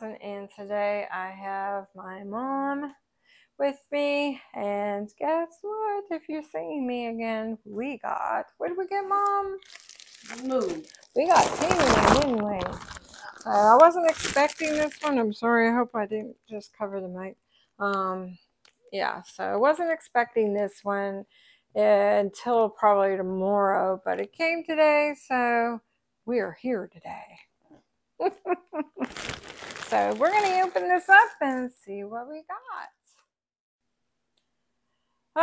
Monkey 1000 and today I have my mom with me and guess what? If you're seeing me again, we got, what did we get mom? Move. We got Tingling, didn't we? Uh, I wasn't expecting this one. I'm sorry. I hope I didn't just cover the mic. Um, yeah, so I wasn't expecting this one until probably tomorrow, but it came today, so we are here today. so we're going to open this up and see what we got.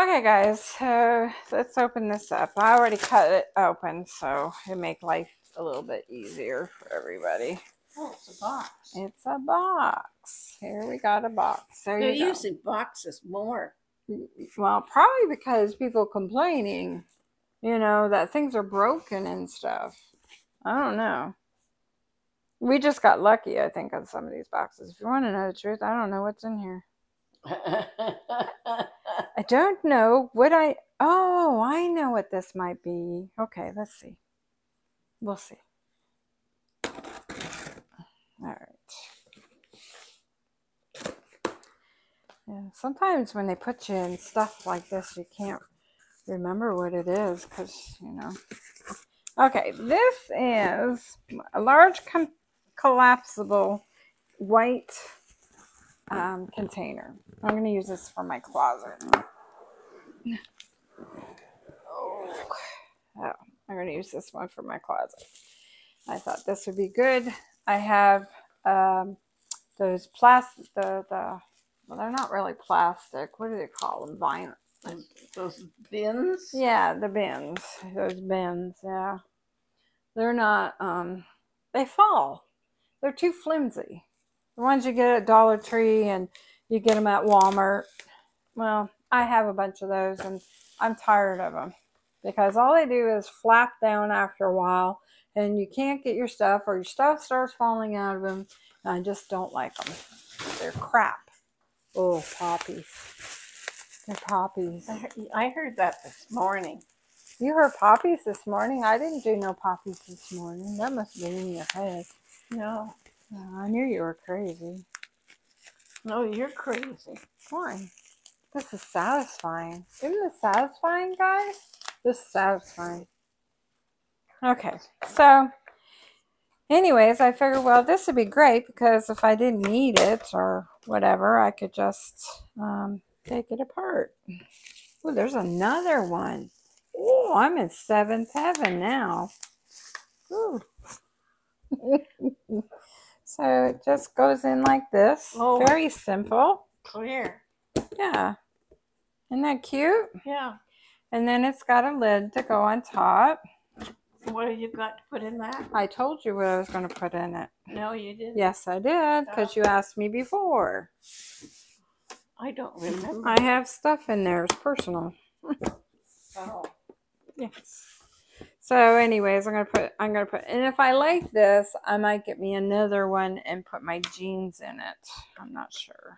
Okay, guys, so let's open this up. I already cut it open, so it make life a little bit easier for everybody. Oh, it's a box. It's a box. Here we got a box. There They're you using boxes more. Well, probably because people complaining, you know, that things are broken and stuff. I don't know. We just got lucky, I think, on some of these boxes. If you want to know the truth, I don't know what's in here. I don't know what I. Oh, I know what this might be. Okay, let's see. We'll see. All right. Yeah, sometimes when they put you in stuff like this, you can't remember what it is because, you know. Okay, this is a large com- collapsible white um, container. I'm going to use this for my closet. Oh, oh I'm going to use this one for my closet. I thought this would be good. I have um, those plastic, the, the, well, they're not really plastic. What do they call them? Vinyl. Those bins. Yeah, the bins. Those bins, yeah. They're not, um, they fall. They're too flimsy. The ones you get at Dollar Tree and you get them at Walmart. Well, I have a bunch of those and I'm tired of them because all they do is flap down after a while and you can't get your stuff or your stuff starts falling out of them. I just don't like them. They're crap. Oh, poppies. They're poppies. I heard, I heard that this morning. You heard poppies this morning? I didn't do no poppies this morning. That must have been in your head. No, Oh, I knew you were crazy. no, you're crazy. Why? This is satisfying. Isn't this satisfying, guys? This is satisfying. Okay, so anyways, I figured, well, this would be great because if I didn't need it or whatever, I could just um, take it apart. Oh, there's another one. Oh, I'm in seventh heaven now. Ooh. so it just goes in like this. Oh. Very simple. Oh, Clear. Yeah. Isn't that cute? Yeah. And then it's got a lid to go on top. What have you got to put in that? I told you what I was going to put in it. No, you didn't. Yes, I did, because you asked me before. I don't remember. I have stuff in there. It's personal. oh. Yes. So, anyways, I'm gonna put. I'm gonna put. And if I like this, I might get me another one and put my jeans in it. I'm not sure.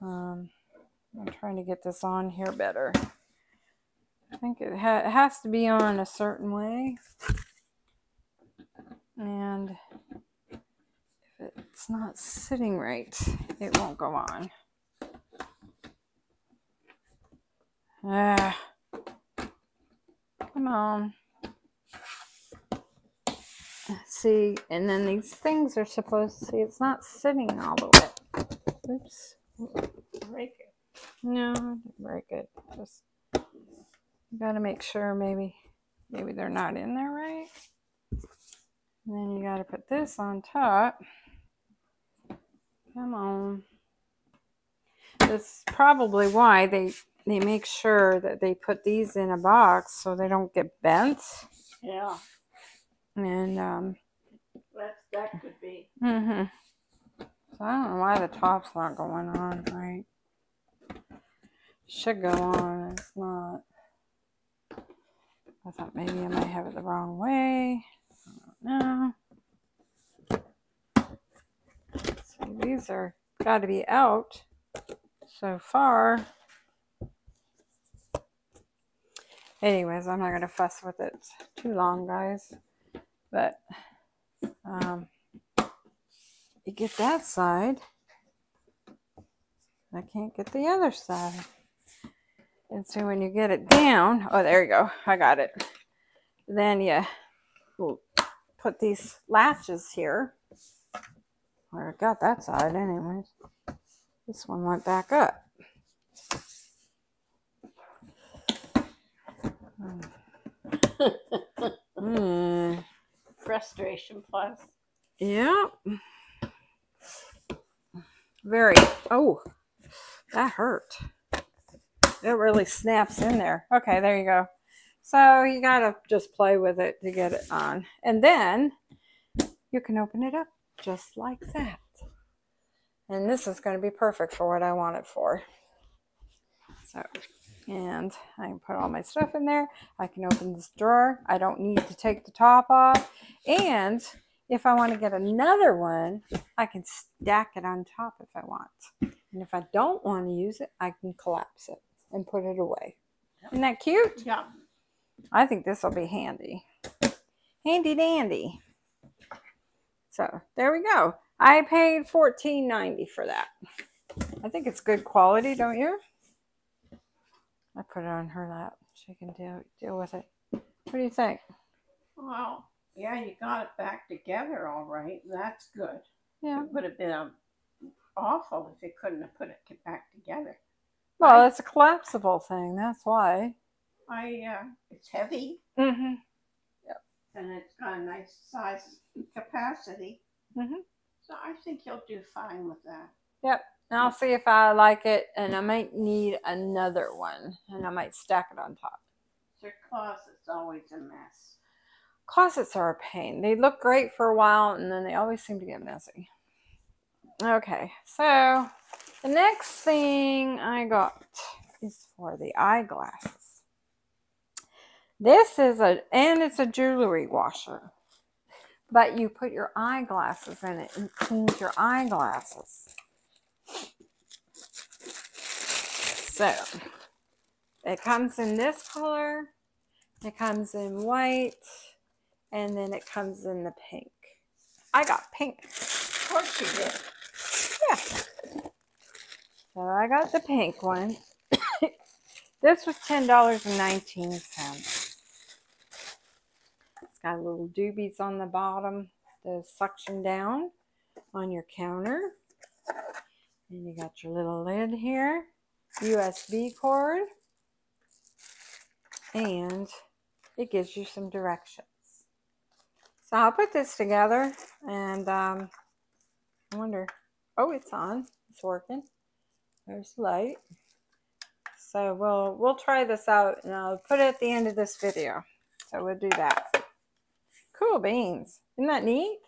Um, I'm trying to get this on here better. I think it, ha- it has to be on a certain way, and if it's not sitting right, it won't go on. Ah. Come on. See, and then these things are supposed to see it's not sitting all the way. Oops. Break it. No, I didn't break it. Just gotta make sure maybe maybe they're not in there right. And then you gotta put this on top. Come on. That's probably why they they make sure that they put these in a box so they don't get bent. Yeah. And um That could be. Mm-hmm. So I don't know why the top's not going on right. Should go on, it's not. I thought maybe I might have it the wrong way. I don't know. See, these are got to be out so far. Anyways, I'm not going to fuss with it too long, guys. But, um, you get that side. I can't get the other side. And so when you get it down, oh, there you go. I got it. Then you will put these latches here. Or I got that side anyways. This one went back up. Hmm. Frustration plus. Yeah. Very. Oh, that hurt. It really snaps in there. Okay, there you go. So you gotta just play with it to get it on. And then you can open it up just like that. And this is going to be perfect for what I want it for. So, and I can put all my stuff in there. I can open this drawer. I don't need to take the top off. And if I want to get another one, I can stack it on top if I want. And if I don't want to use it, I can collapse it and put it away. Isn't that cute? Yeah. I think this will be handy. Handy dandy. So there we go. I paid fourteen ninety for that. I think it's good quality, don't you? I put it on her lap. She can deal deal with it. What do you think? Well, yeah, you got it back together all right. That's good. Yeah. It would have been um, awful if you couldn't have put it back together. Well, Right. it's a collapsible thing. That's why. I, uh, it's heavy Mm-hmm. Yep. and it's got a nice size capacity. Mm-hmm. So I think you'll do fine with that. Yep. And I'll see if I like it, and I might need another one, and I might stack it on top. Your closet's always a mess. Closets are a pain. They look great for a while and then they always seem to get messy. Okay, so the next thing I got is for the eyeglasses. This is a, and it's a jewelry washer, but you put your eyeglasses in it and cleans your eyeglasses. So it comes in this color, it comes in white, and then it comes in the pink. I got pink. Of course you did. Yeah. So I got the pink one. this was ten dollars and nineteen cents. It's got little doobies on the bottom to suction down on your counter. And you got your little lid here, USB cord, and it gives you some directions. So I'll put this together and um, I wonder. Oh, it's on. It's working. There's the light. So we'll we'll try this out and I'll put it at the end of this video. So we'll do that. Cool beans. Isn't that neat?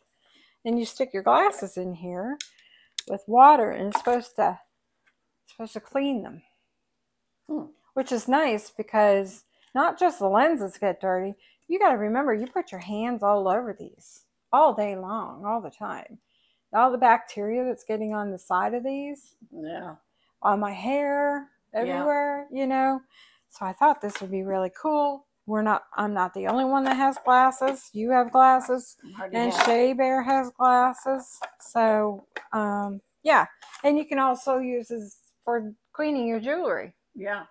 And you stick your glasses in here with water and it's supposed to it's supposed to clean them. Hmm. Which is nice because not just the lenses get dirty. You got to remember you put your hands all over these all day long, all the time. All the bacteria that's getting on the side of these, Yeah. on my hair, Yeah. everywhere, you know. So I thought this would be really cool. We're not I'm not the only one that has glasses. You have glasses and have- Shea Bear has glasses. So um yeah. And you can also use this for cleaning your jewelry. Yeah.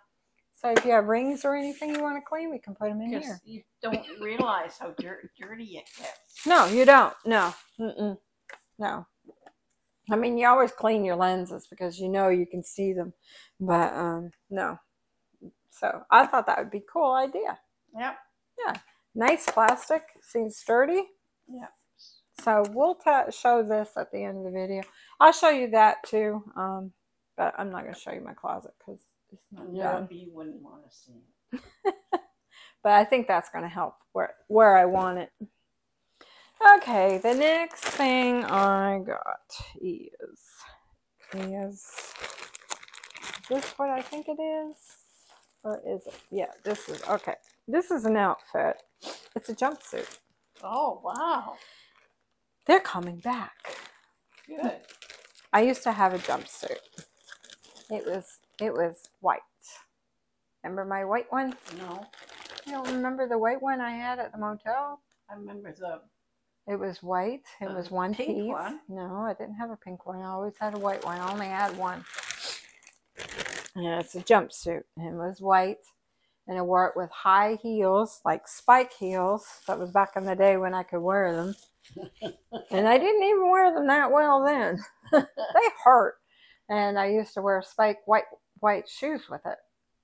So if you have rings or anything you want to clean, we can put them in here. you don't realize how dir- dirty it gets. No, you don't. No. Mm-mm. No. I mean, you always clean your lenses because you know you can see them, but um, no. So I thought that would be a cool idea. Yep. Yeah. Nice plastic, seems sturdy. Yeah. So we'll show this at the end of the video. I'll show you that too, um, but I'm not going to show you my closet because it's not No, done. you wouldn't want to see it. but I think that's going to help where where I want it. Okay, the next thing I got is is this what I think it is, or is it? Yeah, this is okay. This is an outfit. It's a jumpsuit. Oh, wow. They're coming back. Good. I used to have a jumpsuit. It was it was white. Remember my white one? No, You don't remember the white one I had at the motel? I remember the It was white. It was one pink piece. one? No, I didn't have a pink one. I always had a white one. I only had one. And it's a jumpsuit. And it was white. And I wore it with high heels, like spike heels. That was back in the day when I could wear them. And I didn't even wear them that well then. they hurt. And I used to wear spike white white shoes with it.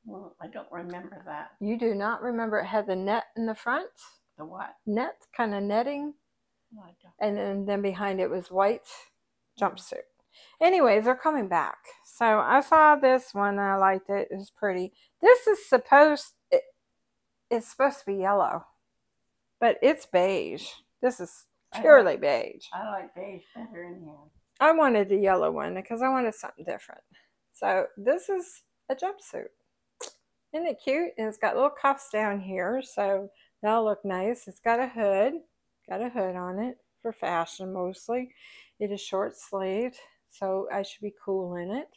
Well, I don't remember that. You do not remember it had the net in the front? The what? Net kind of netting. No, and then, then behind it was white jumpsuit. Anyways, they're coming back. So I saw this one. I liked it. It was pretty. This is supposed it, it's supposed to be yellow, but it's beige. This is I purely beige. I like beige better in here. I wanted a yellow one because I wanted something different. So this is a jumpsuit. Isn't it cute? And it's got little cuffs down here, so that'll look nice. It's got a hood, got a hood on it for fashion mostly. It is short sleeved, so I should be cool in it.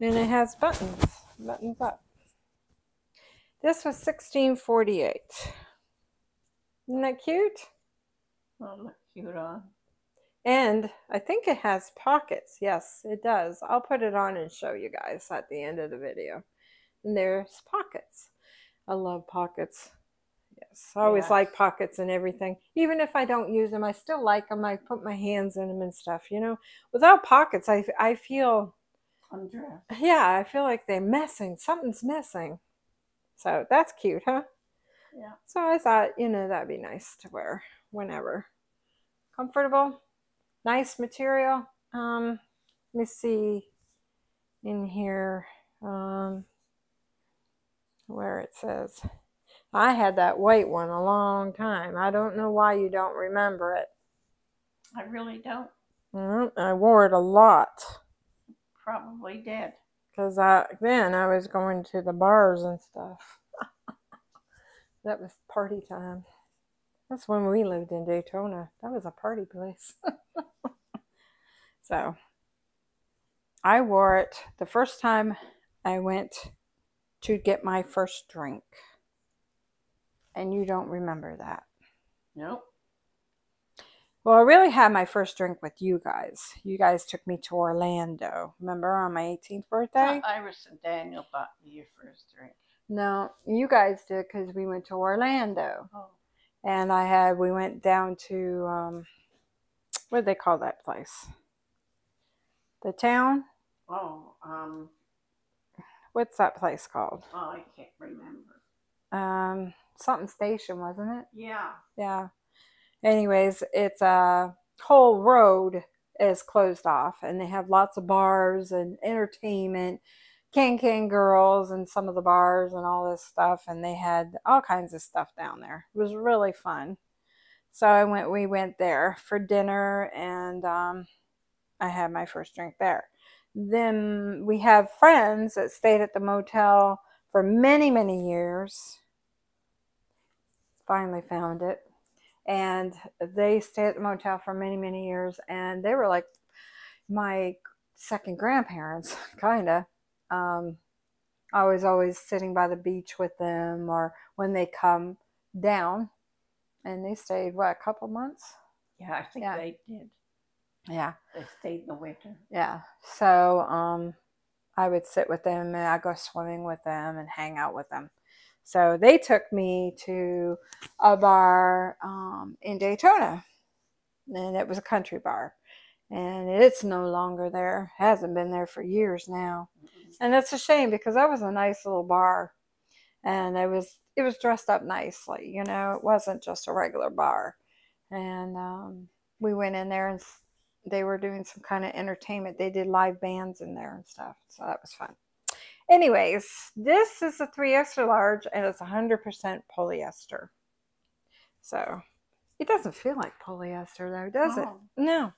And it has buttons, buttons up. This was sixteen forty eight. Isn't that cute? Um, cute on. Uh, and I think it has pockets. Yes, it does. I'll put it on and show you guys at the end of the video. And there's pockets. I love pockets. Yes, I always Yes. like pockets and everything. Even if I don't use them, I still like them. I put my hands in them and stuff, you know. Without pockets, I, I feel, Undressed. yeah, I feel like they're missing. Something's missing. So that's cute, huh? Yeah. So I thought, you know, that'd be nice to wear whenever. Comfortable, nice material. Um, let me see in here um, where it says. I had that white one a long time. I don't know why you don't remember it. I really don't. Mm, I wore it a lot Probably did. because I then I was going to the bars and stuff. that was party time. That's when we lived in Daytona. That was a party place. so I wore it the first time I went to get my first drink. And you don't remember that. Nope. Well, I really had my first drink with you guys. You guys took me to Orlando. Remember on my 18th birthday? Iris and Daniel bought you your first drink. No, you guys did because we went to Orlando, Oh, and I had we went down to um, what do they call that place? The town. oh, um, What's that place called? oh, I can't remember. Um, something station, wasn't it? Yeah. Yeah. Anyways, it's a whole road is closed off, and they have lots of bars and entertainment, can can girls, and some of the bars and all this stuff, and they had all kinds of stuff down there. It was really fun. So I went. We went there for dinner, and um, I had my first drink there. Then we have friends that stayed at the motel for many many years. Finally found it and they stayed at the motel for many many years and they were like my second grandparents kind of um, i was always sitting by the beach with them or when they come down and they stayed what a couple months Yeah, I think Yeah. they did. yeah They stayed in the winter. yeah so um, i would sit with them and i go swimming with them and hang out with them so they took me to a bar um, in Daytona, and it was a country bar, and it's no longer there. Hasn't been there for years now, and it's a shame because that was a nice little bar, and it was it was dressed up nicely. You know, it wasn't just a regular bar, and um, we went in there and they were doing some kind of entertainment. They did live bands in there and stuff, so that was fun. Anyways, this is a three extra large and it's 100% polyester. So it doesn't feel like polyester though, does it? Oh, No,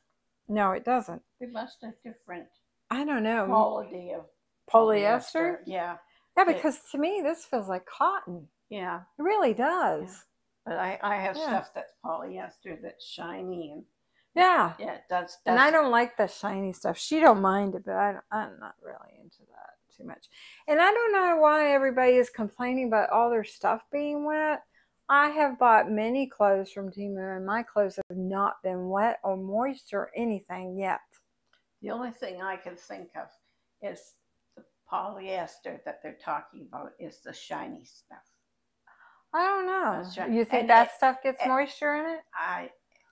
no, it doesn't. They must have different I don't know. quality of polyester? Yeah. Yeah, it- because to me this feels like cotton. Yeah. It really does. But I, I have Yeah. stuff that's polyester that's shiny and Yeah. yeah, it does. And I don't like the shiny stuff. She don't mind it, but I, I'm not really into that too much. And I don't know why everybody is complaining about all their stuff being wet. I have bought many clothes from Temu, and my clothes have not been wet or moist or anything yet. The only thing I can think of is the polyester that they're talking about is the shiny stuff. I don't know. You think And that it- stuff gets it- moisture in it? I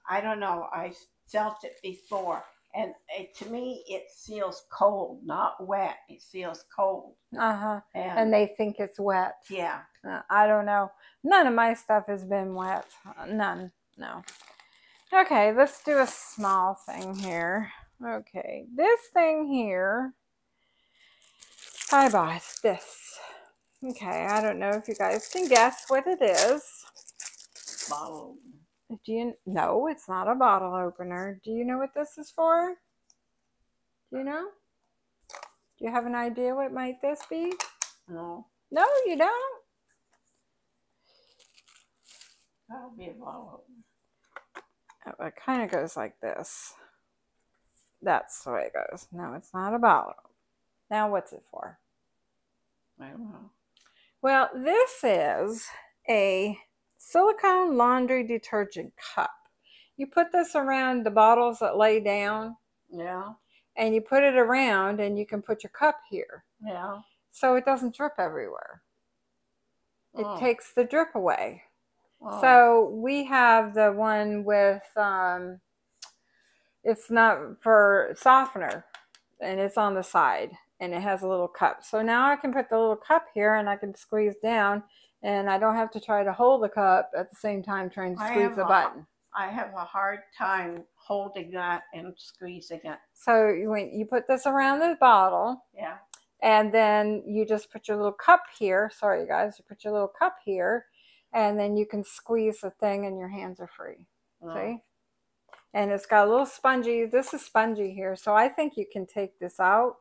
I don't know. I felt it before, and it, to me, it feels cold, not wet. It feels cold, Uh huh. and, And they think it's wet. yeah, Uh, I don't know. None of my stuff has been wet. None. No. Okay, let's do a small thing here. Okay, this thing here, I bought this. Okay, I don't know if you guys can guess what it is. bottle. Do you no, it's not a bottle opener. Do you know what this is for? Do you know? Do you have an idea what might this be? No, No, you don't. That'll be a bottle. Oh, It kind of goes like this. That's the way it goes. No, it's not a bottle. Now, what's it for? I don't know. Well, this is a silicone laundry detergent cup. You put this around the bottles that lay down Yeah, and you put it around and you can put your cup here yeah. so it doesn't drip everywhere. It Oh, takes the drip away. Oh, So we have the one with um it's not for softener and it's on the side and it has a little cup. So now I can put the little cup here and I can squeeze down and I don't have to try to hold the cup at the same time trying to squeeze the a- button. I have a hard time holding that and squeezing it. So you when you put this around the bottle Yeah, and then you just put your little cup here. Sorry you guys, you put your little cup here and then you can squeeze the thing and your hands are free. no. See? And it's got a little spongy. This is spongy here. So I think you can take this out,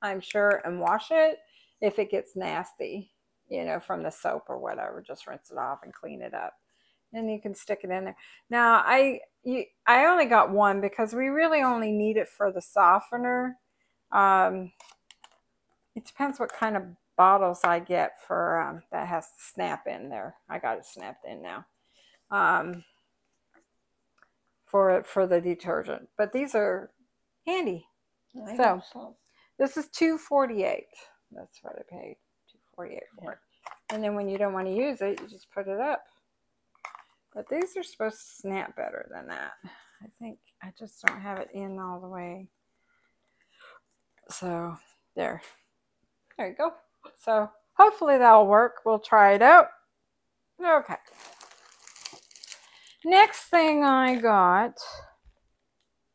I'm sure, and wash it if it gets nasty, you know, from the soap or whatever. Just rinse it off and clean it up. And you can stick it in there. Now I you, I only got one because we really only need it for the softener. Um, it depends what kind of bottles I get for um, that has to snap in there. I got it snapped in now. Um, for it for the detergent. But these are handy. I So- so. This is two forty eight. That's what I paid. Two forty eight for it. And then when you don't want to use it, you just put it up. But these are supposed to snap better than that. I think I just don't have it in all the way. So there. There you go. So hopefully that'll work. We'll try it out. Okay. Next thing I got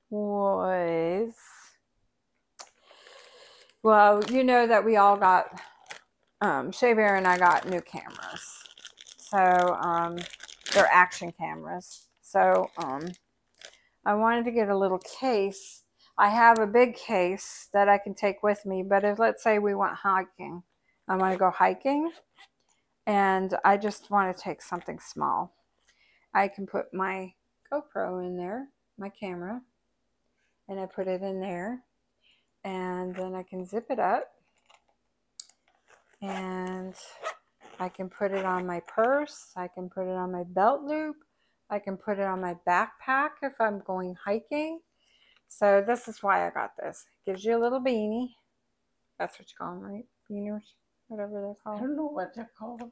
was well, you know that we all got um Shea Bear and I got new cameras. So um they're action cameras. So um I wanted to get a little case. I have a big case that I can take with me, but if let's say we went hiking, I want to go hiking and I just want to take something small. I can put my GoPro in there, my camera, and I put it in there, and then I can zip it up, and I can put it on my purse, I can put it on my belt loop, I can put it on my backpack if I'm going hiking. So this is why I got this. Gives you a little beanie. That's what you call them, right? Beaners, whatever they're called. I don't know what they're called.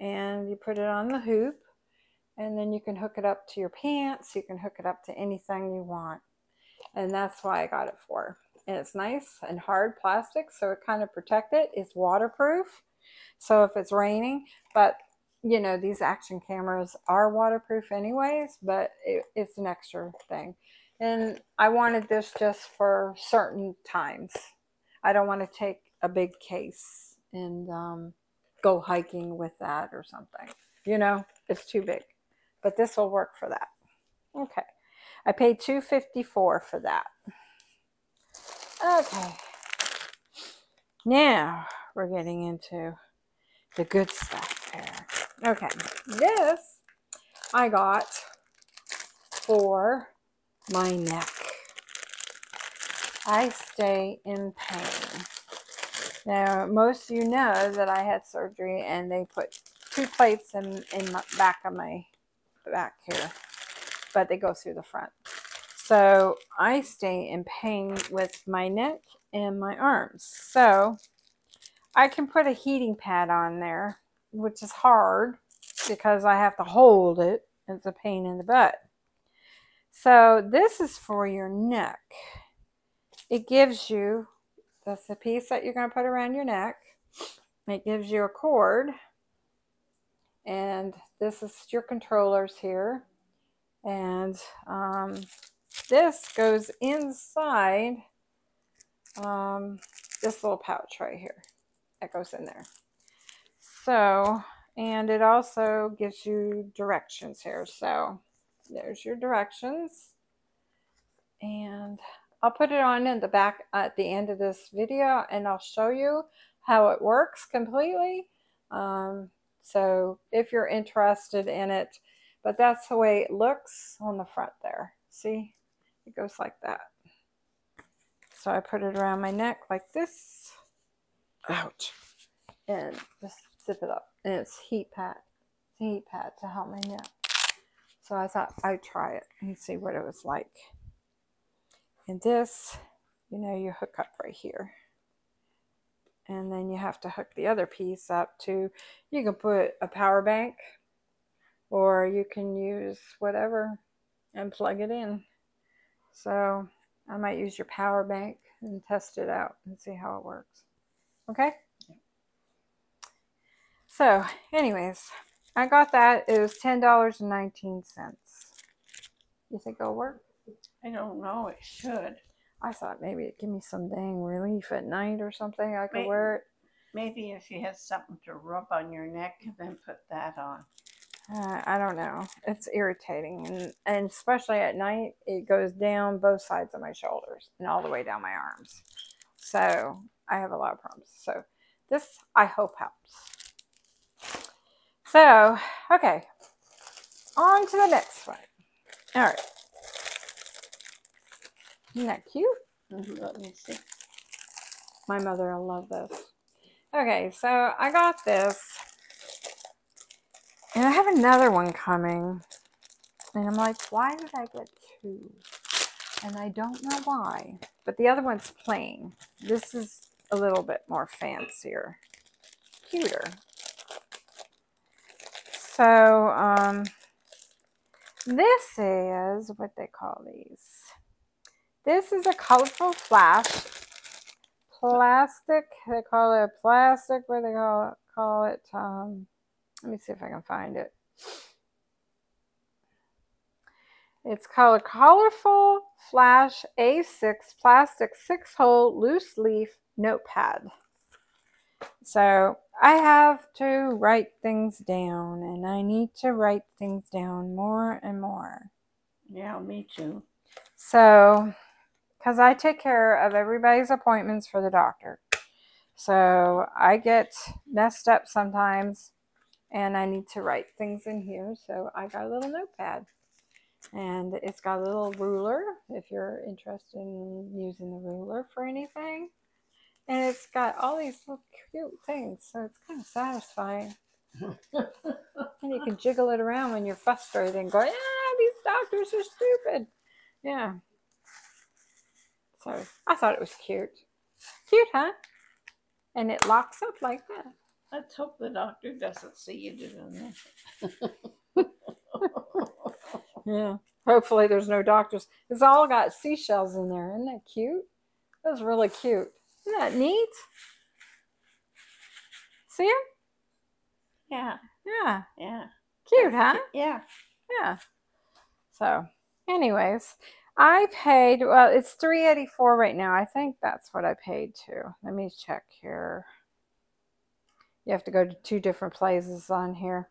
and you put it on the hoop and then you can hook it up to your pants. You can hook it up to anything you want. And that's why i got it for. And it's nice and hard plastic so it kind of protect it. It's waterproof so if it's raining but you know these action cameras are waterproof anyways but it, it's an extra thing. And i wanted this just for certain times. I don't want to take a big case and um, go hiking with that or something. You know, it's too big. But this will work for that. Okay. I paid 254 for that. Okay. Now we're getting into the good stuff here. Okay. This I got for my neck. I stay in pain. Now, most of you know that I had surgery and they put two plates in, in back of my back here, but they go through the front. So I stay in pain with my neck and my arms. So I can put a heating pad on there, which is hard because I have to hold it. It's a pain in the butt. So this is for your neck. It gives you, that's the piece that you're going to put around your neck. It gives you a cord. And this is your controllers here. And um, this goes inside um, this little pouch right here. That goes in there. So, and it also gives you directions here. So there's your directions. And I'll put it on in the back at the end of this video and I'll show you how it works completely. Um, so if you're interested in it, but that's the way it looks on the front there. See, it goes like that. So I put it around my neck like this. Ouch. And just zip it up. And it's heat pad. It's heat pad to help my neck. So I thought I'd try it and see what it was like. And this, you know, you hook up right here. And then you have to hook the other piece up to, you can put a power bank or you can use whatever and plug it in. So I might use your power bank and test it out and see how it works. Okay? So, anyways, I got that. It was $10.19. You think it'll work? I don't know. It should. I thought maybe it'd give me some dang relief at night or something. I could Maybe. wear it. Maybe if you had something to rub on your neck, then put that on. Uh, I don't know. It's irritating, and and especially at night, it goes down both sides of my shoulders and all the way down my arms. So I have a lot of problems. So this I hope helps. So okay, on to the next one. All right. Isn't that cute? Mhm, Let me see. My mother will love this. Okay, so I got this. And I have another one coming. And I'm like, why did I get two? And I don't know why. But the other one's plain. This is a little bit more fancier. Cuter. So, um, this is what they call these. This is a colorful flash plastic. They call it plastic. What do they call it? Call it. Um, let me see if I can find it. It's called a colorful flash A6 plastic six hole loose leaf notepad. So I have to write things down and I need to write things down more and more. Yeah, me too. So, because I take care of everybody's appointments for the doctor. So I get messed up sometimes and I need to write things in here. So I got a little notepad and it's got a little ruler if you're interested in using the ruler for anything. And it's got all these little cute things. So it's kind of satisfying. and you can jiggle it around when you're frustrated and go, yeah, these doctors are stupid. Yeah. So I thought it was cute. Cute, huh? And it locks up like that. Let's hope the doctor doesn't see you doing that. Yeah. Hopefully there's no doctors. It's all got seashells in there. Isn't that cute? That's really cute. Isn't that neat? See 'em? yeah, Yeah. yeah. Cute, huh? Yeah. Yeah. So, anyways, I paid. Well, it's three eighty four right now. I think that's what I paid too. Let me check here. You have to go to two different places on here.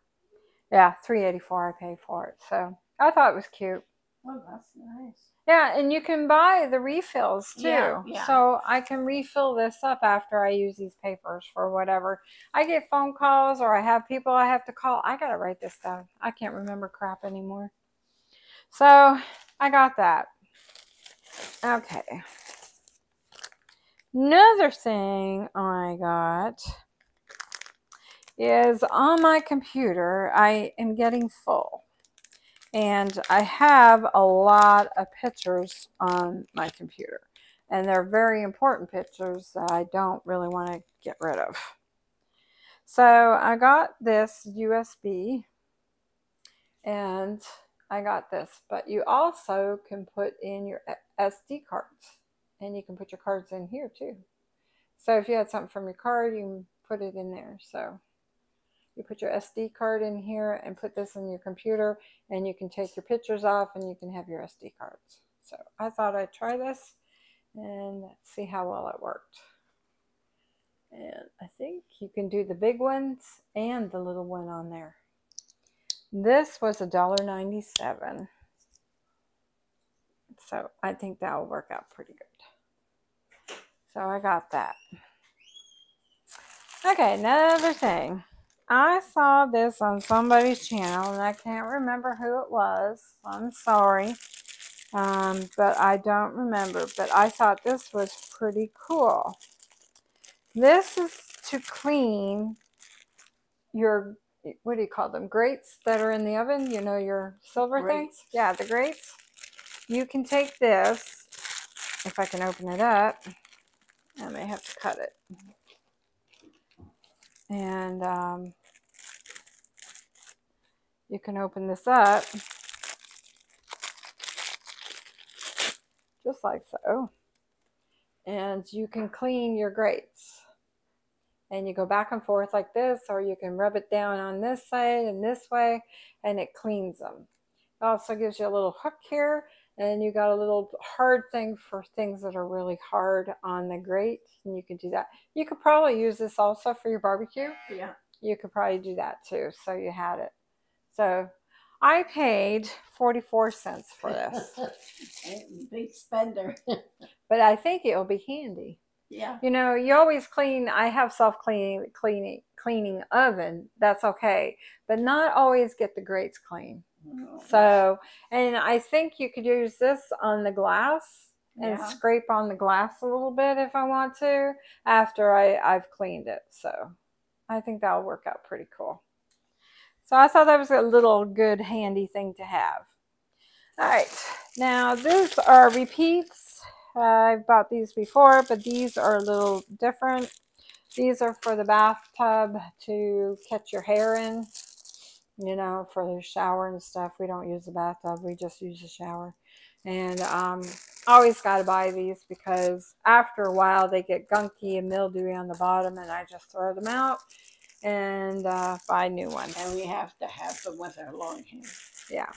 Yeah, three eighty four. I paid for it. So I thought it was cute. Oh, that's nice. Yeah, and you can buy the refills too. Yeah, yeah. So I can refill this up after I use these papers for whatever. I get phone calls or I have people I have to call. I got to write this down. I can't remember crap anymore. So I got that. Okay. Another thing I got is on my computer, I am getting full. And I have a lot of pictures on my computer. And they're very important pictures that I don't really want to get rid of. So I got this USB and I got this, but you also can put in your SD cards and you can put your cards in here too. So if you had something from your card, you put it in there. So you put your SD card in here and put this in your computer and you can take your pictures off and you can have your SD cards. So I thought I'd try this and see how well it worked. And I think you can do the big ones and the little one on there. This was $1.97. So I think that will work out pretty good. So I got that. Okay, another thing. I saw this on somebody's channel and I can't remember who it was. I'm sorry. Um, but I don't remember. But I thought this was pretty cool. This is to clean your, what do you call them? Grates that are in the oven. You know, your silver Grates. things? Yeah, the grates. You can take this, if I can open it up. I may have to cut it. And um, you can open this up just like so. And you can clean your grates. And you go back and forth like this, or you can rub it down on this side and this way, and it cleans them. It also gives you a little hook here, and you got a little hard thing for things that are really hard on the grate, and you can do that. You could probably use this also for your barbecue Yeah. you could probably do that too. So you had it. So I paid 44 cents for this, Big spender. but I think it'll be handy. yeah. You know, you always clean, I have self cleaning, cleaning, cleaning oven. That's okay, but not always get the grates clean. So, and I think you could use this on the glass and Yeah. scrape on the glass a little bit if I want to after I, I've cleaned it. So I think that'll work out pretty cool. So I thought that was a little good handy thing to have. All right, now these are repeats. Uh, I've bought these before, but these are a little different. These are for the bathtub to catch your hair in, you know, for the shower and stuff. We don't use the bathtub, we just use the shower. And um, always got to buy these because after a while they get gunky and mildewy on the bottom, and I just throw them out and uh, buy new ones. And we have to have them with our long hair. Yeah,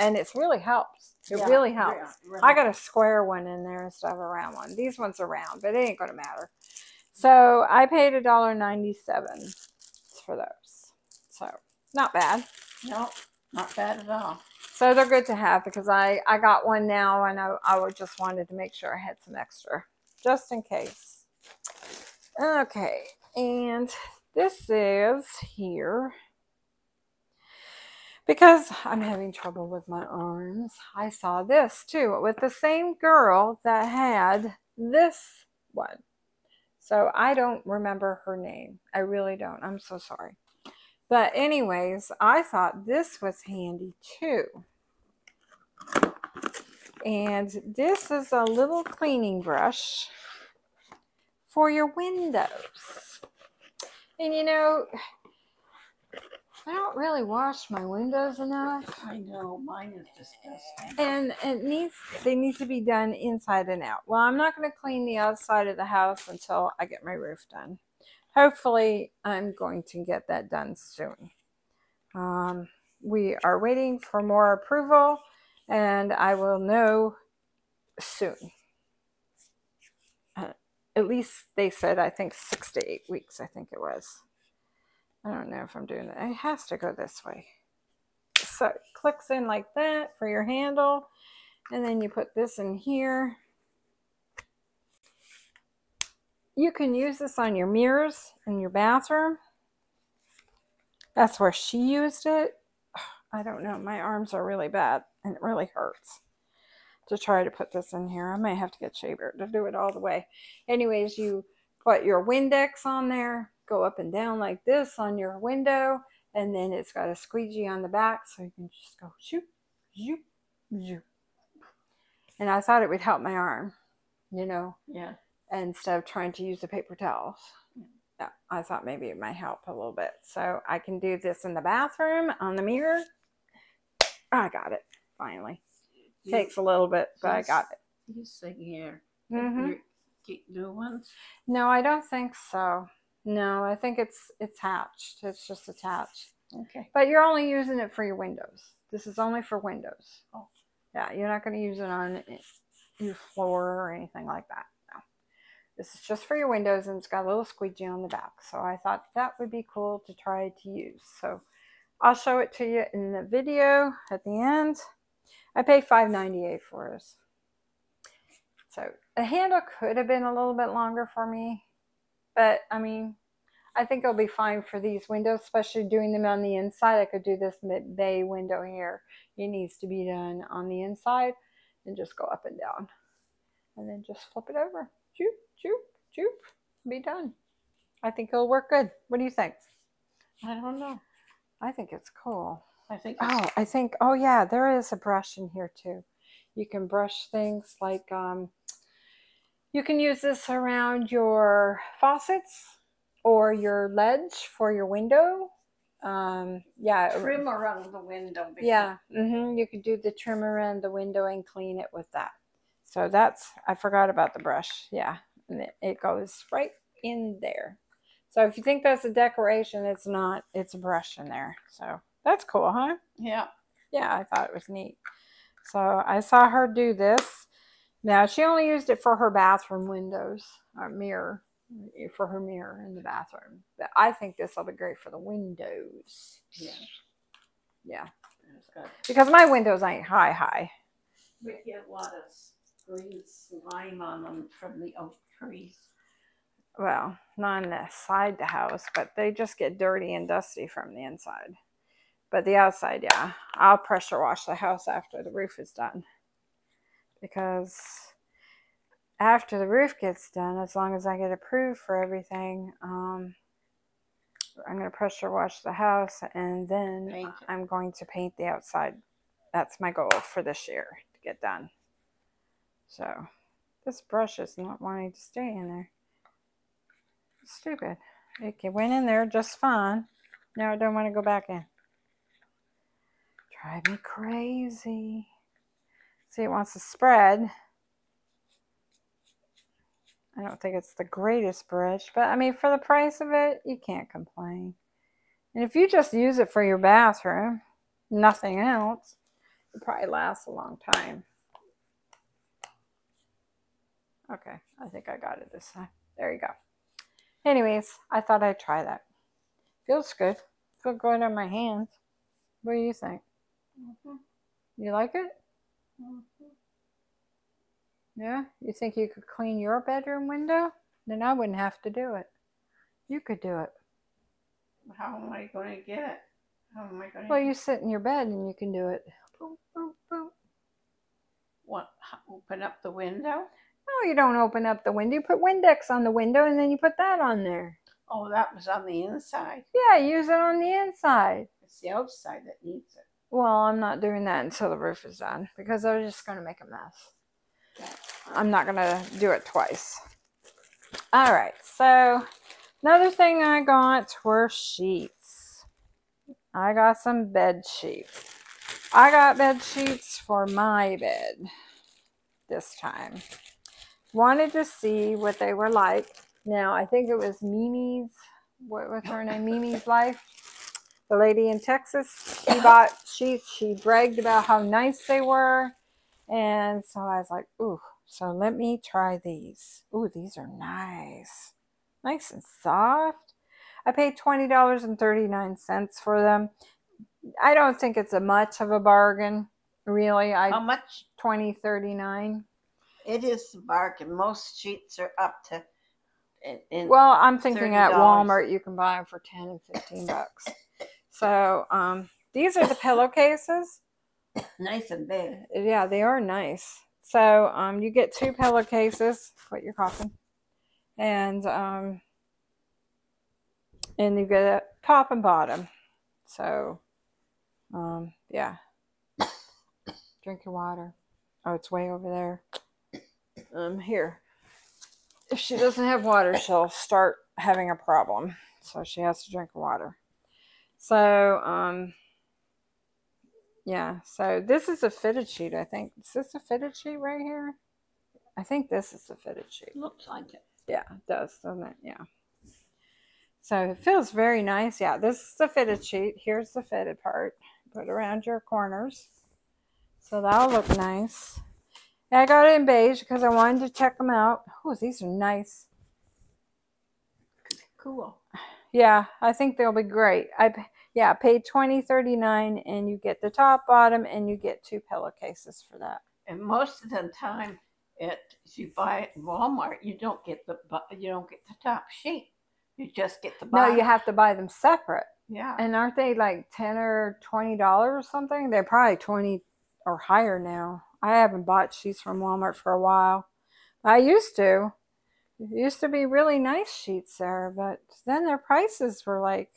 and it's really helps. It Yeah, really yeah, helps. really. I got a square one in there instead of a round one. These ones are round, but it ain't gonna matter. So I paid a dollar ninety-seven for those. So not bad. No, not bad at all. So they're good to have because I I got one now and I I just wanted to make sure I had some extra just in case. Okay, and this is here because I'm having trouble with my arms. I saw this too with the same girl that had this one. So I don't remember her name. I really don't. I'm so sorry. But anyways, I thought this was handy too. And this is a little cleaning brush for your windows. And you know, I don't really wash my windows enough. I know, mine is disgusting. And it needs they need to be done inside and out. Well, I'm not going to clean the outside of the house until I get my roof done. Hopefully, I'm going to get that done soon. Um, we are waiting for more approval, and I will know soon. Uh, at least they said, I think six to eight weeks. I think it was. I don't know if I'm doing it. It has to go this way. So it clicks in like that for your handle. And then you put this in here. You can use this on your mirrors in your bathroom. That's where she used it. I don't know. My arms are really bad and it really hurts to try to put this in here. I may have to get Shea Bear to do it all the way. Anyways, you put your Windex on there go up and down like this on your window, and then it's got a squeegee on the back, so you can just go shoop, shoop, shoop. And I thought it would help my arm, you know, Yeah. Instead of trying to use the paper towels. Yeah, I thought maybe it might help a little bit. So I can do this in the bathroom on the mirror. I got it finally. Takes a little bit, but I got it. These thing here. Mm-hmm. You Get new ones. No, I don't think so. No, I think it's it's hatched. It's just attached. Okay. But you're only using it for your windows. This is only for windows. Oh. Yeah, you're not going to use it on your floor or anything like that. This is just for your windows and it's got a little squeegee on the back. So I thought that would be cool to try to use. So I'll show it to you in the video at the end. I paid $5.98 for this. So the handle could have been a little bit longer for me. But I mean, I think it'll be fine for these windows, especially doing them on the inside. I could do this bay window here. It needs to be done on the inside and just go up and down. And then just flip it over. Choop, choop, choop. Be done. I think it'll work good. What do you think? I don't know. I think it's cool. I think. Oh, I think, oh yeah, there is a brush in here too. You can brush things like, um, you can use this around your faucets or your ledge for your window. Um, yeah, trim around the window. because- yeah, hmm you could do the trim around the window and clean it with that. So that's, I forgot about the brush. Yeah, and it, it goes right in there. So if you think that's a decoration, it's not. It's a brush in there. So that's cool, huh? Yeah. yeah, I thought it was neat. So I saw her do this. Now she only used it for her bathroom windows, or mirror, for her mirror in the bathroom. But I think this will be great for the windows. Yeah. Yeah, because my windows ain't high high. we get a lot of green slime on them from the oak trees. Well, not on the side the house, but they just get dirty and dusty from the inside. But the outside, yeah, I'll pressure wash the house after the roof is done. Because after the roof gets done, as long as I get approved for everything, um, I'm going to pressure wash the house and then I'm going to paint the outside. That's my goal for this year to get done. So this brush is not wanting to stay in there. Stupid. It went in there just fine. Now I don't want to go back in. Drive me crazy. See, it wants to spread. I don't think it's the greatest brush, but I mean, for the price of it, you can't complain. And if you just use it for your bathroom, nothing else, it probably lasts a long time. Okay, I think I got it this time. There you go. Anyways, I thought I'd try that. Feels good. Feel good on my hands. What do you think? Mhm. You like it? Mhm. Yeah? You think you could clean your bedroom window? Then I wouldn't have to do it. You could do it. How am I going to get it? How am I going to? Well, you sit in your bed and you can do it. Boom, boom, boom. What? Open up the window? No, you don't open up the window. You put Windex on the window and then you put that on there. Oh, that was on the inside. Yeah, use it on the inside. It's the outside that needs it. Well, I'm not doing that until the roof is done because I was just going to make a mess. I'm not going to do it twice. All right, so another thing I got were sheets. I got some bed sheets. I got bed sheets for my bed this time. Wanted to see what they were like. Now, I think it was Mimi's, what was her name? Mimi's Life. The lady in Texas, she bought sheets. She bragged about how nice they were. And so I was like, ooh, so let me try these. Ooh, these are nice. Nice and soft. I paid $20.39 for them. I don't think it's a much of a bargain, really. I How much? 20 39 It is the bargain. Most sheets are up to. In, in, Well, I'm thinking at $30. Walmart you can buy them for 10 and 15 bucks. So, um, these are the pillowcases. nice and big. Yeah, they are nice. So, um, you get two pillowcases. What you're coughing. And um, and you get a top and bottom. So, um, yeah. Drink your water. Oh, it's way over there. Um, here. If she doesn't have water, she'll start having a problem. So she has to drink water. So, um, yeah. So this is a fitted sheet, I think. Is this a fitted sheet right here? I think this is a fitted sheet. Looks like it. Yeah, it does, doesn't it? Yeah. So it feels very nice. Yeah, this is the fitted sheet. Here's the fitted part. Put around your corners. So that'll look nice. And I got it in beige because I wanted to check them out. Oh, these are nice. Cool. Yeah, I think they'll be great. I yeah, paid twenty thirty nine, and you get the top, bottom, and you get two pillowcases for that. And most of the time, it if you buy it at Walmart, you don't get the you don't get the top sheet. You just get the bottom. No, you have to buy them separate. yeah. And aren't they like ten or twenty dollars or something? They're probably twenty or higher now. I haven't bought sheets from Walmart for a while. I used to. It used to be really nice sheets there, but then their prices were like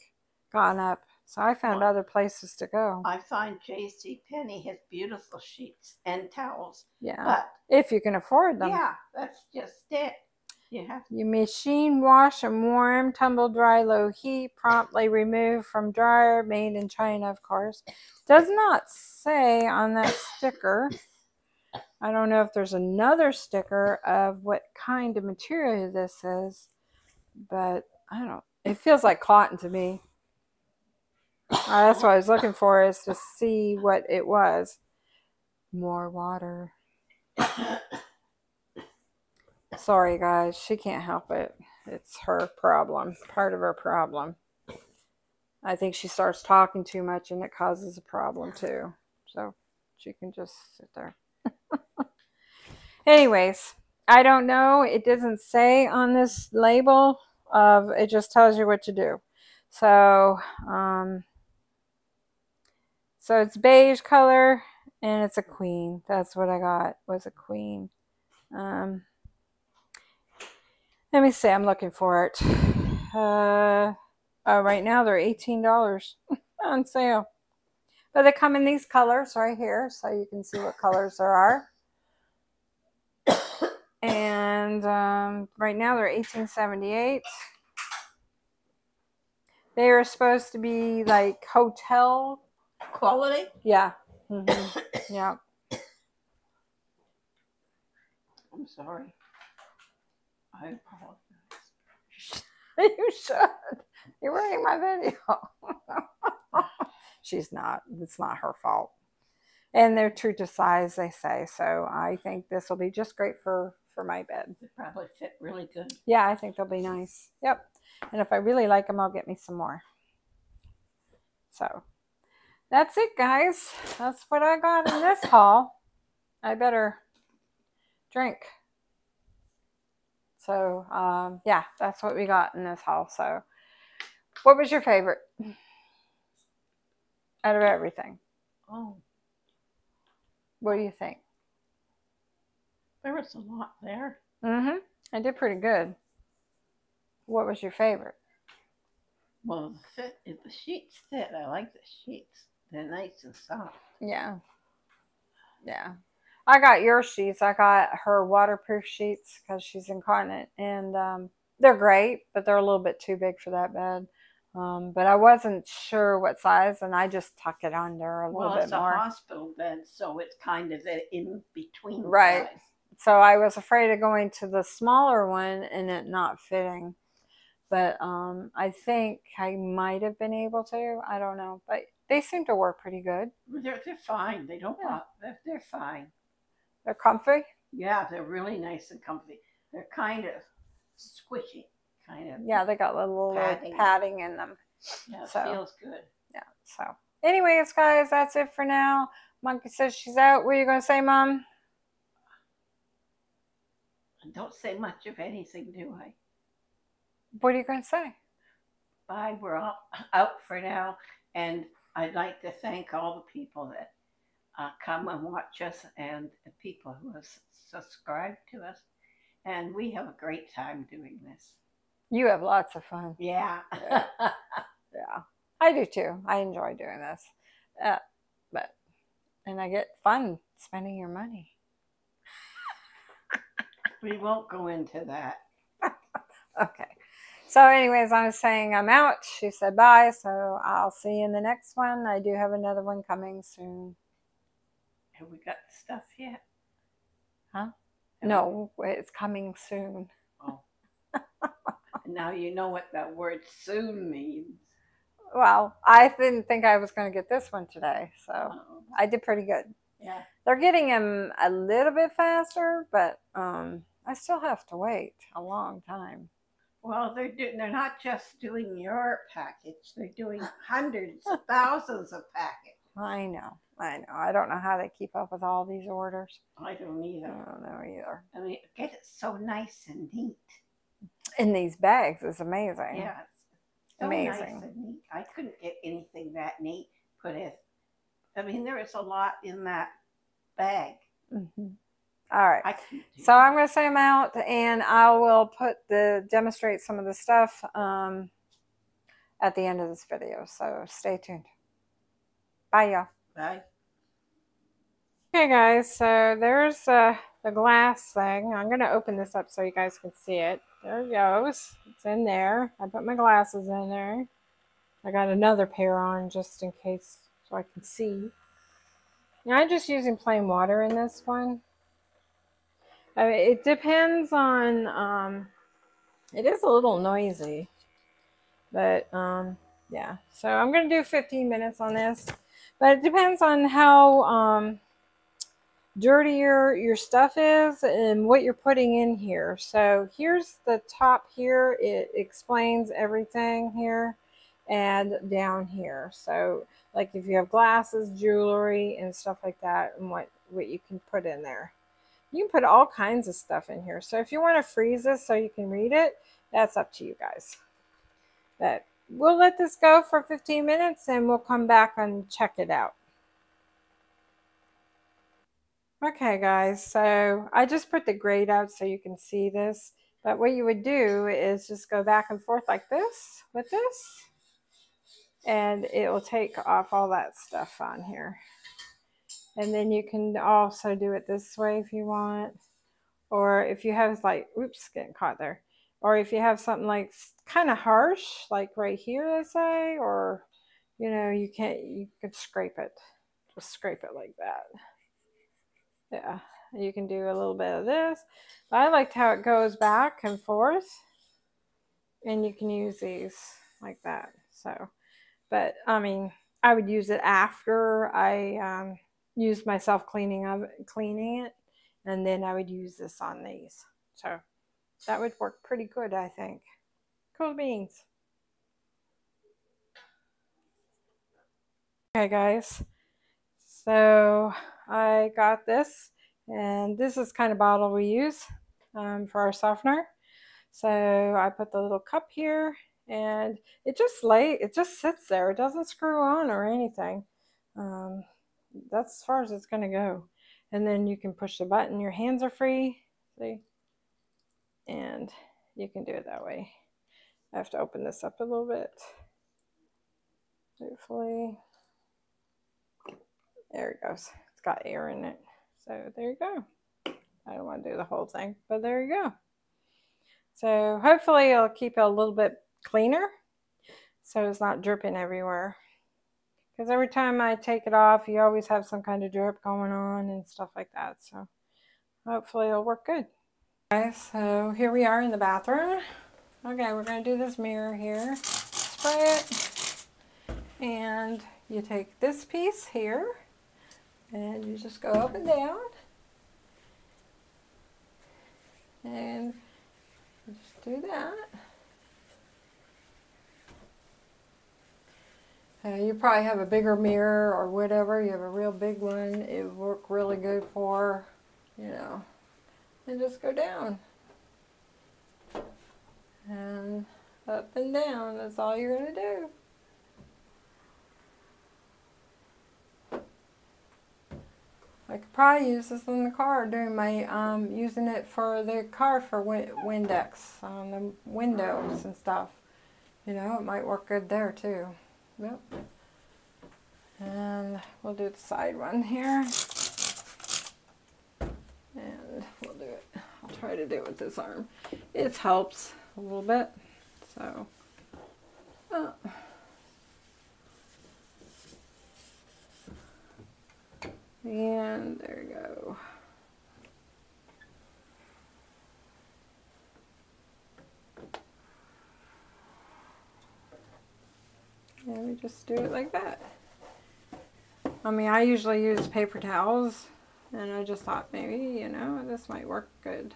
gone up. So I found Well, other places to go. I find J.C. Penney has beautiful sheets and towels, Yeah. but if you can afford them. yeah, that's just it. You have You machine wash and warm, tumble dry, low heat, promptly remove from dryer, made in China, of course. Does not say on that sticker. I don't know if there's another sticker of what kind of material this is, but I don't. It feels like cotton to me. Uh, that's what I was looking for is to see what it was. More water. Sorry, guys. She can't help it. It's her problem, part of her problem. I think she starts talking too much and it causes a problem too. So she can just sit there. Anyways, I don't know. It doesn't say on this label. Of it just tells you what to do. So, um, so it's beige color and it's a queen. That's what I got. Was a queen. Um, let me see. I'm looking for it. Uh, oh, right now they're eighteen dollars on sale, but they come in these colors right here, so you can see what colors there are. And um, right now they're eighteen seventy eight. They are supposed to be like hotel. quality. Yeah. hmm Yeah. I'm sorry. I apologize. you should. You're ruining my video. She's not. It's not her fault. And they're true to size, they say. So I think this will be just great for for my bed. They probably fit really good. Yeah, I think they'll be nice. Yep. And if I really like them, I'll get me some more. So that's it, guys. That's what I got in this haul. I better drink. So, um, yeah, that's what we got in this haul. So, what was your favorite out of everything? Oh, What do you think? There was a lot there. Mm-hmm. I did pretty good. What was your favorite? Well, the fit, if the sheets fit. I like the sheets. They're nice and soft. Yeah. Yeah. I got your sheets. I got her waterproof sheets because she's incontinent. And um, they're great, but they're a little bit too big for that bed. Um, but I wasn't sure what size, and I just tuck it under a Well, little bit it's a hospital bed, so it's kind of in between. Right. size. So I was afraid of going to the smaller one and it not fitting. But um, I think I might have been able to. I don't know. But they seem to work pretty good. They're they're fine. They don't. Yeah. They're, they're fine. They're comfy. Yeah, they're really nice and comfy. They're kind of squishy, kind of. Yeah, they got a little padding, Padding. in them. Yeah, it so- feels good. yeah so anyways guys that's it for now monkey says she's out what are you gonna say mom don't say much of anything, do I? what are you gonna say Bye. We're all out for now, and I'd like to thank all the people that uh, come and watch us, and the people who have subscribed to us, and we have a great time doing this. You have lots of fun. Yeah. Yeah, I do too. I enjoy doing this. Uh, but, and I get fun spending your money. We won't go into that. Okay. So, anyways, I was saying I'm out. She said bye. So, I'll see you in the next one. I do have another one coming soon. Have we got stuff yet? Huh? Have we- No, it's coming soon. Oh. now you know what that word soon means. Well, I didn't think I was going to get this one today. So, Uh-oh. I did pretty good. Yeah. They're getting them a little bit faster, but um, I still have to wait a long time. Well, they're do- they're not just doing your package; they're doing hundreds, thousands of packages. I know. I know. I don't know how they keep up with all these orders. I don't either. I don't know either. I mean, get it so nice and neat. In these bags is amazing. Yeah, it's so nice Amazing. and neat. I couldn't get anything that neat. Put it. I mean, there is a lot in that bag. Mhm. All right. I couldn't do So I'm going to say I'm out, and I will put the demonstrate some of the stuff um, at the end of this video. So stay tuned. Bye, y'all. Bye. Okay, guys. So there's uh, the glass thing. I'm going to open this up so you guys can see it. There it goes. It's in there. I put my glasses in there. I got another pair on just in case so I can see. Now I'm just using plain water in this one. I mean, it depends on. Um, it is a little noisy, but um, yeah. So I'm gonna do 15 minutes on this, but it depends on how um, dirty your your stuff is and what you're putting in here. So here's the top here. It explains everything here and down here. So like if you have glasses, jewelry, and stuff like that, and what what you can put in there. You can put all kinds of stuff in here. So if you want to freeze this so you can read it, that's up to you guys. But we'll let this go for 15 minutes and we'll come back and check it out. Okay, guys, so I just put the grate out so you can see this. But what you would do is just go back and forth like this with this. And it will take off all that stuff on here. And then you can also do it this way if you want. Or if you have like, oops, getting caught there. Or if you have something like kind of harsh, like right here, let's say, or, you know, you can't, you could scrape it. Just scrape it like that. Yeah, you can do a little bit of this. I liked how it goes back and forth. And you can use these like that. So, but I mean, I would use it after I um, used myself cleaning of cleaning it, and then I would use this on these. So that would work pretty good, I think. Cool beans. Okay, guys. So I got this, and this is kind of bottle we use um, for our softener. So I put the little cup here, and it just lay, it just sits there. It doesn't screw on or anything. Um, that's as far as it's going to go. And then you can push the button. Your hands are free. See? And you can do it that way. I have to open this up a little bit. Hopefully. There it goes. It's got air in it. So there you go. I don't want to do the whole thing, but there you go. So hopefully it'll keep it a little bit cleaner so it's not dripping everywhere. Because every time I take it off, you always have some kind of drip going on and stuff like that. So hopefully it'll work good. Okay, so here we are in the bathroom. Okay, we're going to do this mirror here. Spray it. And you take this piece here and you just go up and down. And just do that. Uh, you probably have a bigger mirror or whatever. You have a real big one. It would work really good for, you know, and just go down. And up and down. That's all you're going to do. I could probably use this in the car doing my um, using it for the car for win- Windex on the windows and stuff. You know, it might work good there too. Yep. And we'll do the side one here. And we'll do it. I'll try to do it with this arm. It helps a little bit. So. Oh. And there we go. And we just do it like that. I mean, I usually use paper towels, and I just thought maybe, you know, this might work good.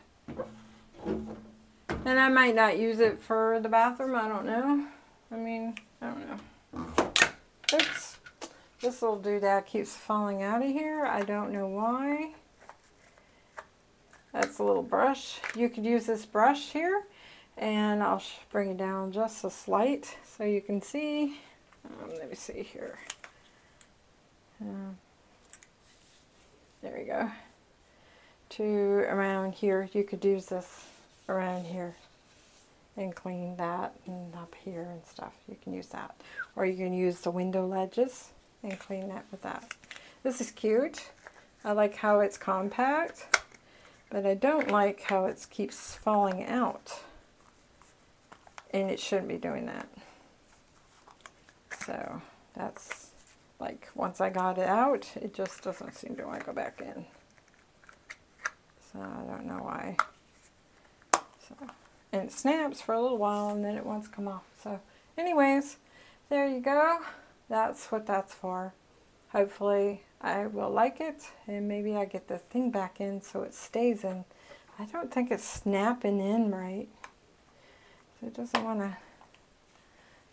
And I might not use it for the bathroom, I don't know. I mean, I don't know. Oops. This little doodad keeps falling out of here. I don't know why. That's a little brush. You could use this brush here, and I'll bring it down just a slight so you can see. Um, let me see here. Um, there we go. To around here, you could use this around here and clean that and up here and stuff. You can use that. Or you can use the window ledges and clean that with that. This is cute. I like how it's compact, but I don't like how it keeps falling out. And it shouldn't be doing that. So that's like once I got it out, it just doesn't seem to want to go back in. So I don't know why. So and it snaps for a little while and then it wants to come off. So anyways, there you go. That's what that's for. Hopefully I will like it and maybe I get the thing back in so it stays in. I don't think it's snapping in right. So it doesn't want to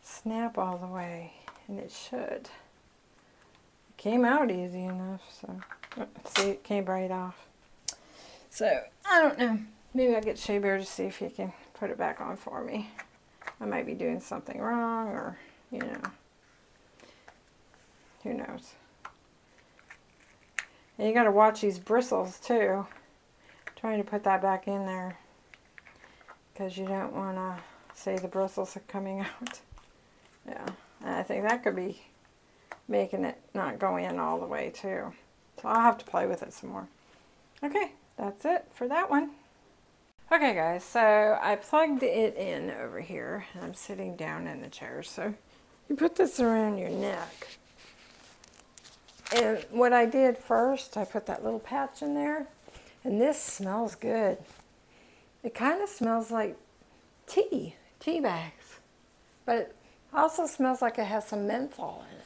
snap all the way and it should. It came out easy enough so uh, see it came right off. So I don't know. Maybe I'll get Shea Bear to see if he can put it back on for me. I might be doing something wrong or, you know, who knows. And you got to watch these bristles too. Trying to put that back in there because you don't want to say the bristles are coming out. Yeah, I think that could be making it not go in all the way too. So I'll have to play with it some more. Okay, that's it for that one. Okay guys, so I plugged it in over here. I'm sitting down in the chair. So you put this around your neck. And what I did first, I put that little patch in there. And this smells good. It kind of smells like tea, tea bags. But also smells like it has some menthol in it.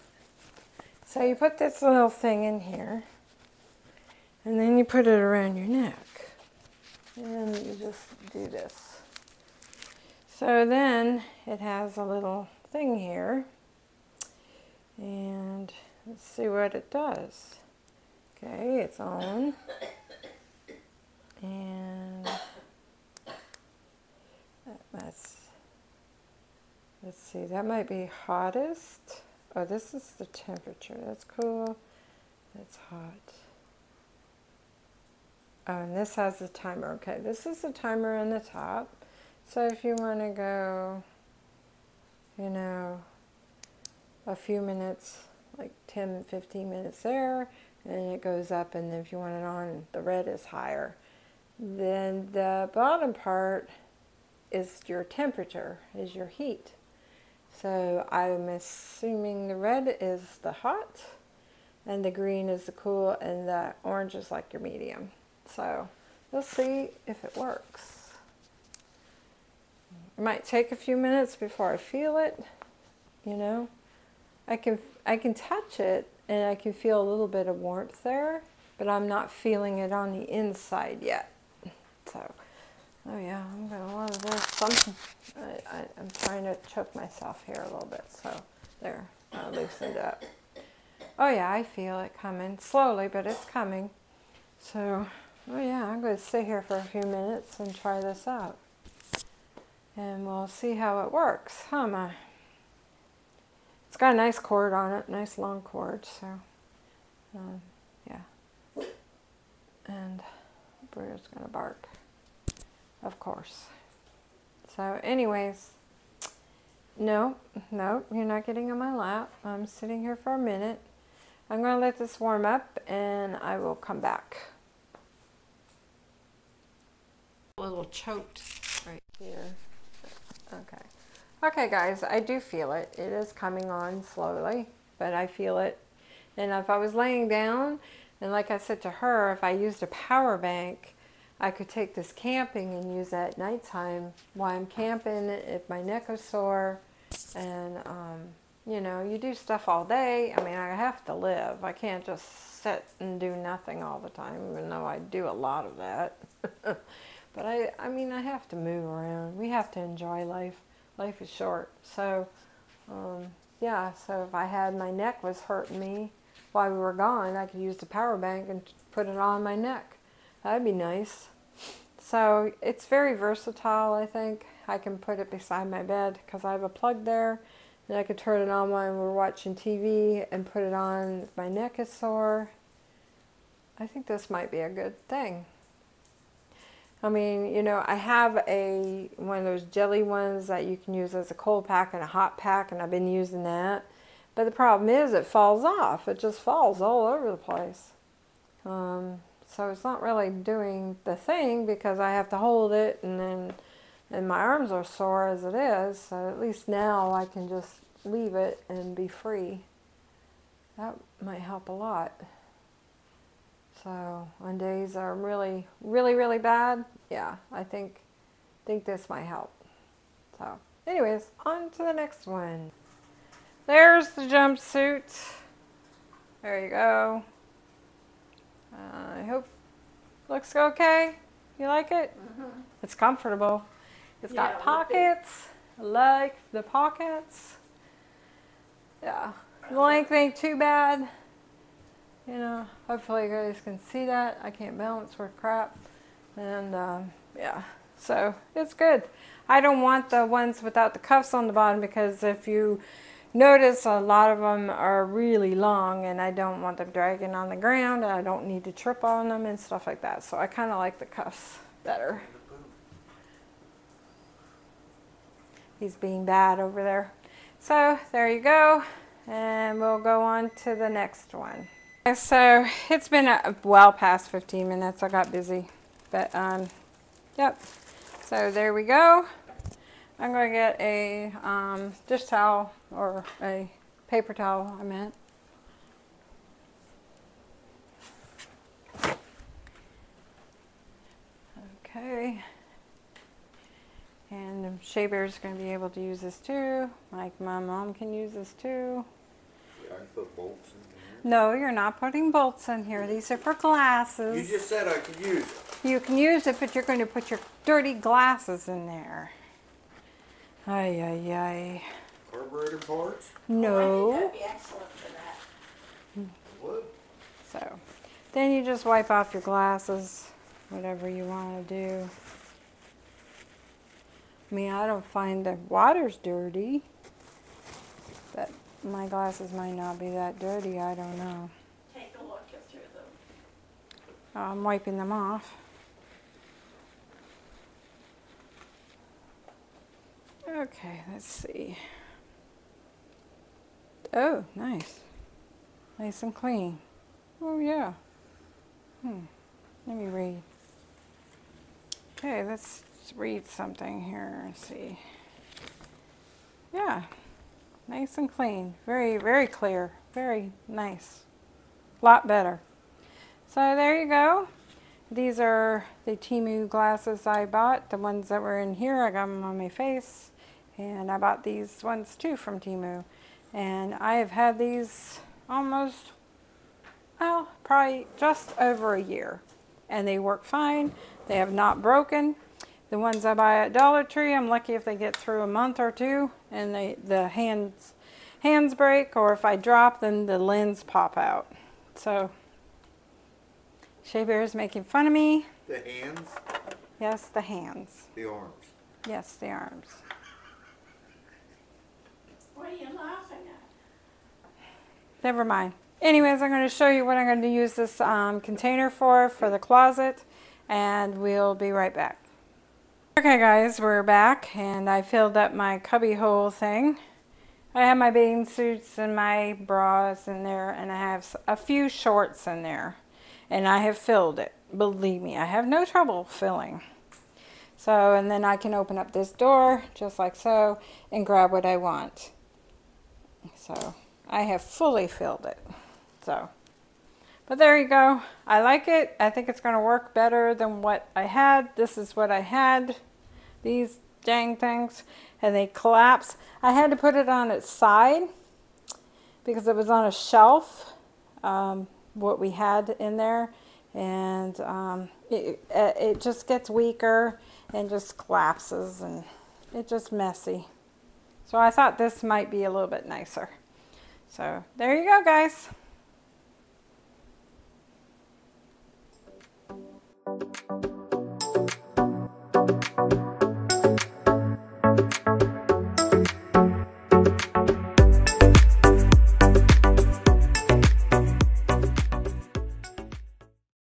So you put this little thing in here. And then you put it around your neck and you just do this. So then it has a little thing here and let's see what it does. Okay, it's on and that's let's see that might be hottest oh this is the temperature that's cool that's hot Oh, and this has the timer. Okay, this is the timer on the top. So if you want to go, you know, a few minutes, like 10, 15 minutes there, and it goes up, and if you want it on, the red is higher. Then the bottom part is your temperature, is your heat. So I'm assuming the red is the hot, and the green is the cool, and the orange is like your medium. So we'll see if it works. It might take a few minutes before I feel it, you know. I can I can touch it and I can feel a little bit of warmth there, but I'm not feeling it on the inside yet. So, oh yeah, I'm gonna there's something. I, I, I'm trying to choke myself here a little bit, so there, I loosened up. Oh yeah, I feel it coming slowly, but it's coming. So Oh yeah, I'm going to sit here for a few minutes and try this out. And we'll see how it works, huh, my? It's got a nice cord on it, nice long cord, so, um, yeah. and Bruno's gonna bark, of course. So, anyways, no, no, you're not getting on my lap. I'm sitting here for a minute. I'm gonna let this warm up, and I will come back. A little choked right here. Okay. Okay, guys, I do feel it. It is coming on slowly, but I feel it. And if I was laying down, and like I said to her, if I used a power bank, I could take this camping and use that at nighttime while I'm camping if my neck is sore. And, um, you know, you do stuff all day. I mean, I have to live. I can't just sit and do nothing all the time, even though I do a lot of that. but I, I mean, I have to move around. We have to enjoy life. Life is short. So, um, yeah, so if I had my neck was hurting me while we were gone, I could use the power bank and put it on my neck. That'd be nice. So it's very versatile, I think. I can put it beside my bed because I have a plug there. And I could turn it on while we're watching TV and put it on if my neck is sore. I think this might be a good thing. I mean, you know, I have a one of those jelly ones that you can use as a cold pack and a hot pack, and I've been using that. But the problem is it falls off. It just falls all over the place. Um, so it's not really doing the thing because I have to hold it and then and my arms are sore as it is. So at least now I can just leave it and be free. That might help a lot. So on days are really, really, really bad, yeah, I think think this might help. So anyways, on to the next one. There's the jumpsuit. There you go. Uh, I hope looks okay. You like it? Mm-hmm. It's comfortable. It's Yeah, got pockets. I like the pockets. Yeah. The length ain't too bad. You know, hopefully you guys can see that. I can't balance worth crap. And um, yeah, so it's good. I don't want the ones without the cuffs on the bottom because if you notice a lot of them are really long and I don't want them dragging on the ground and I don't need to trip on them and stuff like that. So I kind of like the cuffs better. He's being bad over there. So there you go. And we'll go on to the next one. So it's been a, well past 15 minutes. I got busy. But, um, yep. So there we go. I'm going to get a um, dish towel or a paper towel, I meant. Okay. And Shea Bear's going to be able to use this too. Like my mom can use this too. Yeah, I put bolts in No, you're not putting bolts in here. These are for glasses. You just said I could use it. You can use it, but you're going to put your dirty glasses in there. Ay, ay, ay. Carburetor parts? Oh, No. that'd be excellent for that. Wood? So, then you just wipe off your glasses, whatever you want to do. I mean, I don't find the water's dirty, but my glasses might not be that dirty. I don't know. Take a look through them. I'm wiping them off. Okay, let's see. Oh, nice. Nice and clean. Oh, yeah. Hmm. Let me read. Okay, let's read something here and see. Yeah. Nice and clean. Very, very clear. Very nice. A lot better. So there you go. These are the Temu glasses I bought. The ones that were in here, I got them on my face. And I bought these ones too from Temu. And I have had these almost, well, probably just over a year. And they work fine. They have not broken. The ones I buy at Dollar Tree, I'm lucky if they get through a month or two and they, the hands, hands break. Or if I drop, then the lens pop out. So Shea Bear is making fun of me. The hands, Yes, the hands. the arms. Yes, the arms. What are you laughing at? Never mind. anyways, I'm going to show you what I'm going to use this um, container for, for the closet, and we'll be right back. Okay guys, we're back, and I filled up my cubby hole thing. I have my bathing suits and my bras in there, and I have a few shorts in there, and I have filled it. Believe me, I have no trouble filling. So, and then I can open up this door, just like so, and grab what I want. So, I have fully filled it. So, but there you go. I like it. I think it's going to work better than what I had. This is what I had. These dang things. And they collapse. I had to put it on its side because it was on a shelf. Um, what we had in there. And um, it, it just gets weaker and just collapses. And it's just messy. So I thought this might be a little bit nicer. So there you go, guys. Thank you.